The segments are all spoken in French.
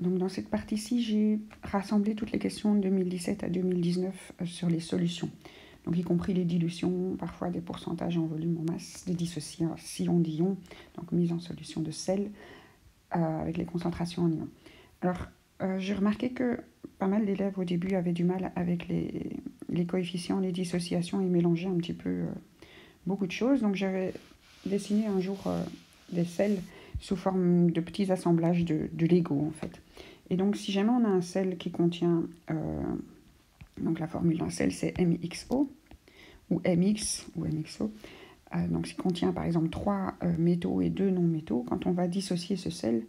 Donc dans cette partie-ci, j'ai rassemblé toutes les questions de 2017 à 2019 euh, sur les solutions. Donc y compris les dilutions, parfois des pourcentages en volume en masse, des dissociations d'ions, donc mise en solution de sel euh, avec les concentrations en ions. Alors euh, j'ai remarqué que pas mal d'élèves au début avaient du mal avec les, coefficients, les dissociations et mélanger un petit peu beaucoup de choses. Donc j'avais dessiné un jour des sels sous forme de petits assemblages de, de, Lego en fait. Et donc si jamais on a un sel qui contient, euh, donc la formule d'un sel c'est MXO ou MX ou MXO, euh, donc s'il contient par exemple trois euh, métaux et deux non-métaux, quand on va dissocier ce sel,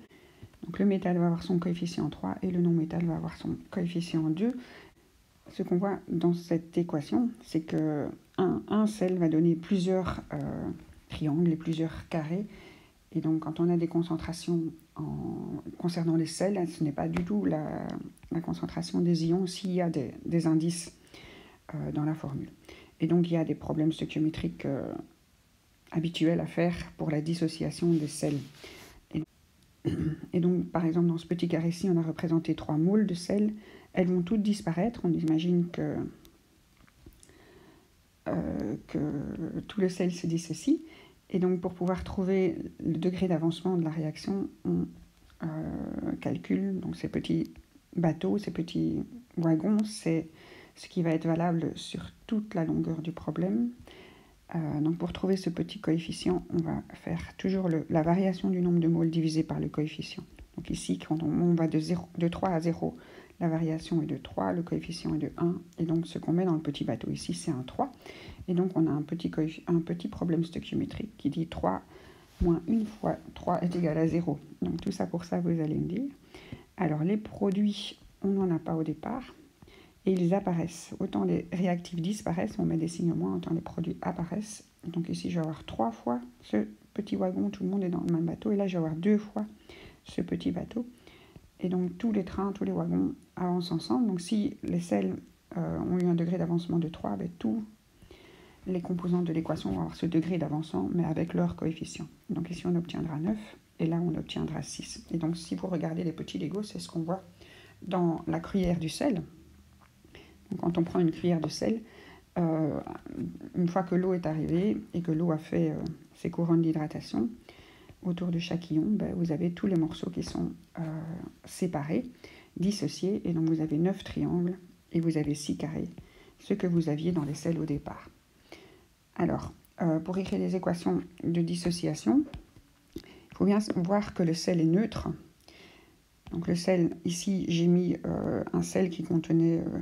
donc le métal va avoir son coefficient 3 et le non-métal va avoir son coefficient 2, ce qu'on voit dans cette équation, c'est que un, un, sel va donner plusieurs triangles et plusieurs carrés. Et donc, quand on a des concentrations en, concernant les sels, ce n'est pas du tout la, concentration des ions s'il y a des, indices euh, dans la formule. Et donc, il y a des problèmes stoichiométriques euh, habituels à faire pour la dissociation des sels. Et, et, donc, par exemple, dans ce petit carré-ci, on a représenté trois moules de sel elles vont toutes disparaître. On imagine que, euh, que tout le sel se dissocie. Et donc, pour pouvoir trouver le degré d'avancement de la réaction, on euh, calcule donc ces petits bateaux, ces petits wagons. C'est ce qui va être valable sur toute la longueur du problème. Euh, donc, pour trouver ce petit coefficient, on va faire toujours la variation du nombre de moles divisé par le coefficient. Donc, ici, quand on, on va de, 0, de 3 à 0, la variation est de 3, le coefficient est de 1, et donc ce qu'on met dans le petit bateau ici, c'est un 3. Et donc on a un petit, un petit problème stoichiométrique qui dit 3 moins 1 fois 3 est égal à 0. Donc tout ça pour ça, vous allez me dire. Alors les produits, on n'en a pas au départ, et ils apparaissent. Autant les réactifs disparaissent, on met des signes moins, autant les produits apparaissent. Donc ici, je vais avoir 3 fois ce petit wagon, tout le monde est dans le même bateau, et là, je vais avoir 2 fois ce petit bateau. Et donc tous les trains, tous les wagons avancent ensemble. Donc si les sels euh, ont eu un degré d'avancement de 3, ben, tous les composants de l'équation vont avoir ce degré d'avancement, mais avec leur coefficient. Donc ici on obtiendra 9, et là on obtiendra 6. Et donc si vous regardez les petits Legos, c'est ce qu'on voit dans la cuillère du sel. Donc quand on prend une cuillère de sel, euh, une fois que l'eau est arrivée et que l'eau a fait euh, ses couronnes d'hydratation, autour chaque ion, ben, vous avez tous les morceaux qui sont euh, séparés, dissociés, et donc vous avez 9 triangles et vous avez 6 carrés, ce que vous aviez dans les sels au départ. Alors, euh, pour écrire les équations de dissociation, il faut bien voir que le sel est neutre. Donc le sel, ici j'ai mis euh, un sel qui contenait euh,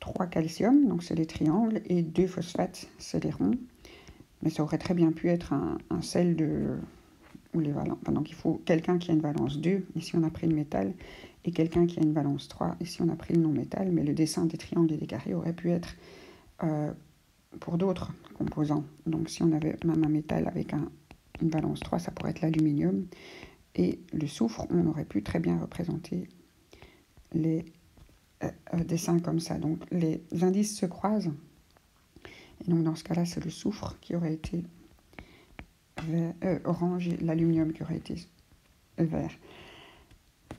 3 calcium, donc c'est les triangles, et 2 phosphates, c'est les ronds. Mais ça aurait très bien pu être un sel de les valences. Donc il faut quelqu'un qui a une valence 2, ici on a pris le métal, et quelqu'un qui a une valence 3, ici on a pris le non-métal, mais le dessin des triangles et des carrés aurait pu être euh, pour d'autres composants. Donc si on avait même un métal avec un, une valence 3, ça pourrait être l'aluminium, et le soufre, on aurait pu très bien représenter les euh, euh, dessins comme ça. Donc les indices se croisent, et donc dans ce cas-là, c'est le soufre qui aurait été euh, orange et l'aluminium qui aurait été vert.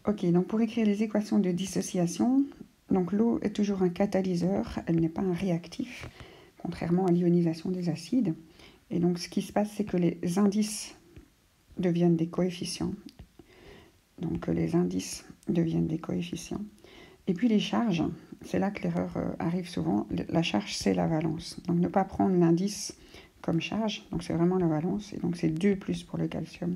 Ok, donc pour écrire les équations de dissociation, donc l'eau est toujours un catalyseur, elle n'est pas un réactif, contrairement à l'ionisation des acides. Et donc ce qui se passe, c'est que les indices deviennent des coefficients. Donc les indices deviennent des coefficients. Et puis les charges, c'est là que l'erreur euh, arrive souvent. La charge, c'est la valence. Donc ne pas prendre l'indice comme charge. Donc c'est vraiment la valence. Et donc c'est 2 plus pour le calcium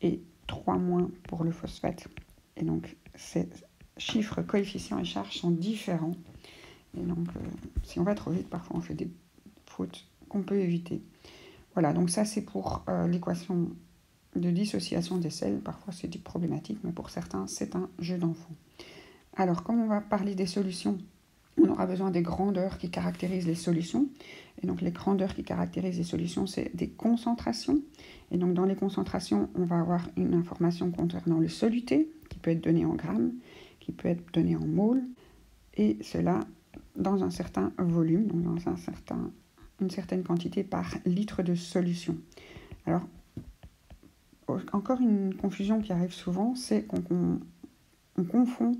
et 3 moins pour le phosphate. Et donc ces chiffres, coefficients et charges sont différents. Et donc euh, si on va trop vite, parfois on fait des fautes qu'on peut éviter. Voilà, donc ça c'est pour euh, l'équation de dissociation des sels. Parfois c'est problématique, mais pour certains c'est un jeu d'enfant. Alors, comme on va parler des solutions, on aura besoin des grandeurs qui caractérisent les solutions. Et donc les grandeurs qui caractérisent les solutions, c'est des concentrations. Et donc dans les concentrations, on va avoir une information concernant le soluté, qui peut être donnée en grammes, qui peut être donnée en moles, et cela dans un certain volume, donc dans un certain, une certaine quantité par litre de solution. Alors, encore une confusion qui arrive souvent, c'est qu'on on confond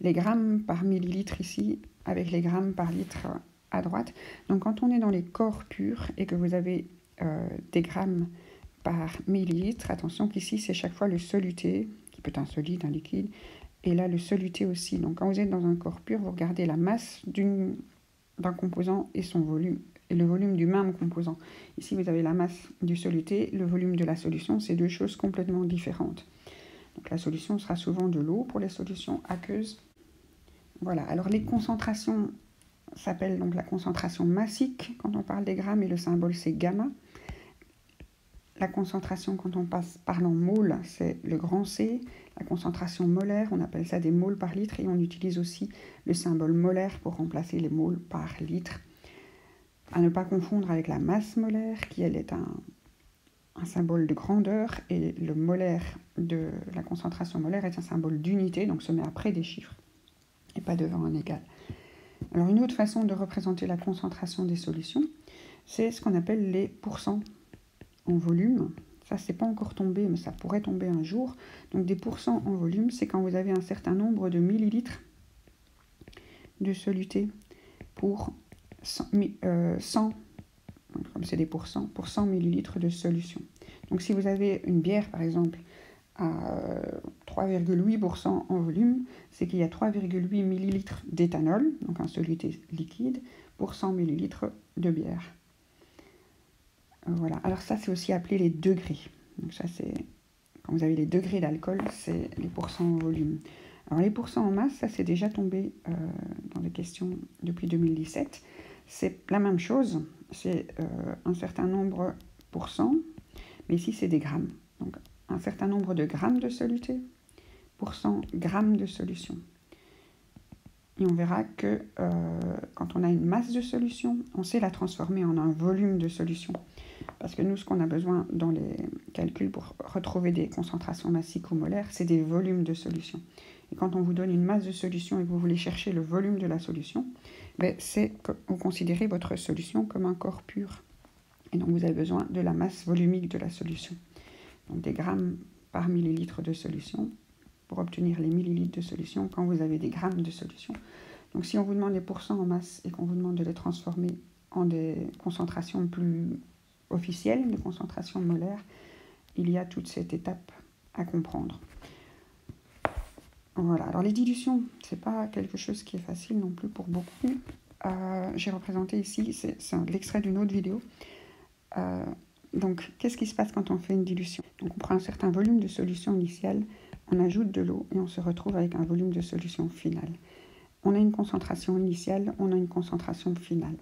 les grammes par millilitre ici avec les grammes par litre à droite. Donc quand on est dans les corps purs et que vous avez euh, des grammes par millilitre, attention qu'ici c'est chaque fois le soluté, qui peut être un solide, un liquide, et là le soluté aussi. Donc quand vous êtes dans un corps pur, vous regardez la masse d'un composant et son volume, et le volume du même composant. Ici vous avez la masse du soluté, le volume de la solution, c'est deux choses complètement différentes. Donc la solution sera souvent de l'eau pour les solutions aqueuses. Voilà, alors les concentrations s'appellent donc la concentration massique quand on parle des grammes et le symbole c'est gamma. La concentration, quand on passe par en mole, c'est le grand C. La concentration molaire, on appelle ça des moles par litre et on utilise aussi le symbole molaire pour remplacer les moles par litre. À ne pas confondre avec la masse molaire, qui elle est un, un symbole de grandeur et le molaire de la concentration molaire est un symbole d'unité, donc se met après des chiffres et pas devant un égal. Alors une autre façon de représenter la concentration des solutions, c'est ce qu'on appelle les pourcents en volume. Ça, c'est pas encore tombé, mais ça pourrait tomber un jour. Donc des pourcents en volume, c'est quand vous avez un certain nombre de millilitres de soluté pour 100, euh, comme c'est des pourcents, pour 100 millilitres de solution. Donc si vous avez une bière, par exemple, à 3,8% euh, en volume, c'est qu'il y a 3,8 millilitres d'éthanol, donc un soluté liquide, pour 100 millilitres de bière. Voilà. Alors ça, c'est aussi appelé les degrés. Donc ça, c'est quand vous avez les degrés d'alcool, c'est les pourcents en volume. Alors les pourcents en masse, ça c'est déjà tombé euh, dans les questions depuis 2017. C'est la même chose, c'est euh, un certain nombre pour cent, mais ici c'est des grammes. Un certain nombre de grammes de soluté pour 100 grammes de solution. Et on verra que euh, quand on a une masse de solution, on sait la transformer en un volume de solution. Parce que nous, ce qu'on a besoin dans les calculs pour retrouver des concentrations massiques ou molaires, c'est des volumes de solution. Et quand on vous donne une masse de solution et que vous voulez chercher le volume de la solution, ben c'est que vous considérez votre solution comme un corps pur. Et donc vous avez besoin de la masse volumique de la solution. Donc des grammes par millilitre de solution pour obtenir les millilitres de solution quand vous avez des grammes de solution. Donc si on vous demande des pourcents en masse et qu'on vous demande de les transformer en des concentrations plus officielle de concentration molaire, il y a toute cette étape à comprendre. Voilà, alors les dilutions, c'est pas quelque chose qui est facile non plus pour beaucoup. Euh, j'ai représenté ici, c'est l'extrait d'une autre vidéo. Euh, donc, qu'est-ce qui se passe quand on fait une dilution? Donc, on prend un certain volume de solution initiale, on ajoute de l'eau et on se retrouve avec un volume de solution finale. On a une concentration initiale, on a une concentration finale.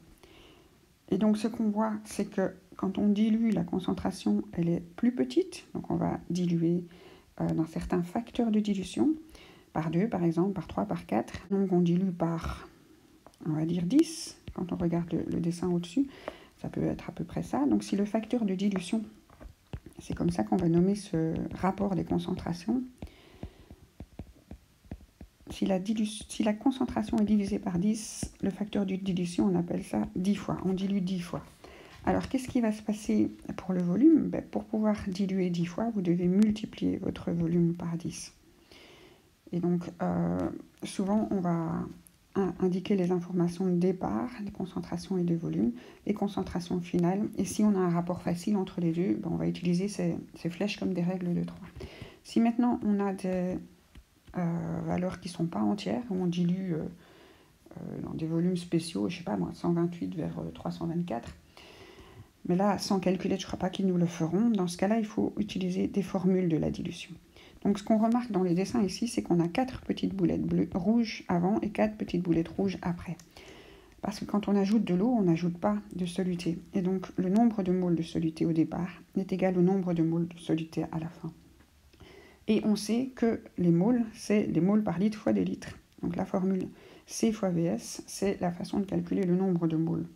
Et donc, ce qu'on voit, c'est que quand on dilue, la concentration, elle est plus petite. Donc, on va diluer euh, dans certains facteurs de dilution, par 2 par exemple, par 3, par 4. Donc, on dilue par, on va dire 10, quand on regarde le, dessin au-dessus. Ça peut être à peu près ça. Donc, si le facteur de dilution, c'est comme ça qu'on va nommer ce rapport des concentrations, si la, si la, concentration est divisée par 10, le facteur de dilution, on appelle ça 10 fois. On dilue 10 fois. Alors, qu'est-ce qui va se passer pour le volume? Ben, Pour pouvoir diluer 10 fois, vous devez multiplier votre volume par 10. Et donc, euh, souvent, on va indiquer les informations de départ, les concentrations et de volume, les concentrations finales. Et si on a un rapport facile entre les deux, ben, on va utiliser ces, flèches comme des règles de 3. Si maintenant on a des euh, valeurs qui ne sont pas entières, on dilue euh, dans des volumes spéciaux, je ne sais pas moi, 128 vers 324, mais là, sans calculer, je ne crois pas qu'ils nous le feront. Dans ce cas-là, il faut utiliser des formules de la dilution. Donc ce qu'on remarque dans les dessins ici, c'est qu'on a quatre petites boulettes bleues, rouges avant et quatre petites boulettes rouges après. Parce que quand on ajoute de l'eau, on n'ajoute pas de soluté. Et donc le nombre de moles de soluté au départ n'est égal au nombre de moles de soluté à la fin. Et on sait que les moles, c'est les moles par litre fois des litres. Donc la formule C fois VS, c'est la façon de calculer le nombre de moles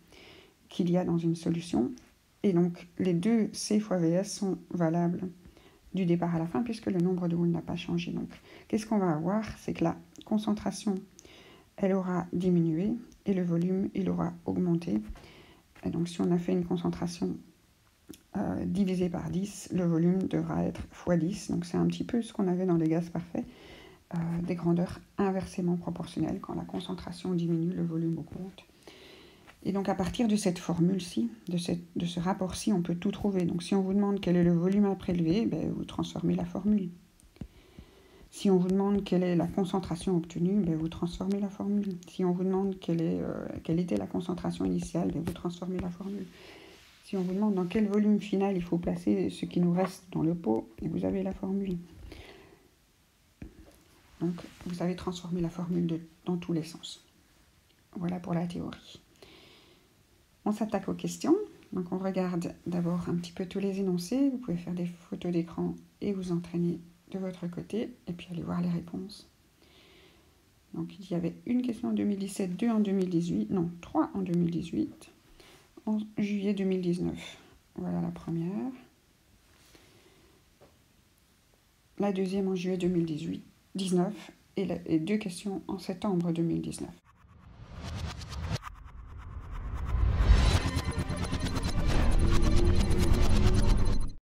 qu'il y a dans une solution et donc, les deux C fois VS sont valables du départ à la fin puisque le nombre de moules n'a pas changé. Donc, qu'est-ce qu'on va avoir? C'est que la concentration, elle aura diminué et le volume, il aura augmenté. Et donc, si on a fait une concentration euh, divisée par 10, le volume devra être x 10. Donc, c'est un petit peu ce qu'on avait dans les gaz parfaits. des grandeurs inversement proportionnelles. Quand la concentration diminue, le volume augmente. Et donc à partir de cette formule-ci, de, de, ce rapport-ci, on peut tout trouver. Donc si on vous demande quel est le volume à prélever, ben, vous transformez la formule. Si on vous demande quelle est la concentration obtenue, ben, vous transformez la formule. Si on vous demande quelle, est, euh, quelle était la concentration initiale, ben, vous transformez la formule. Si on vous demande dans quel volume final il faut placer ce qui nous reste dans le pot, et vous avez la formule. Donc vous avez transformé la formule dans tous les sens. Voilà pour la théorie. On s'attaque aux questions. Donc on regarde d'abord un petit peu tous les énoncés. Vous pouvez faire des photos d'écran et vous entraîner de votre côté et puis aller voir les réponses. Donc il y avait une question en 2017, deux en 2018, non, trois en 2018, en juillet 2019. Voilà la première. La deuxième en juillet 2018, 19 et, et deux questions en septembre 2019.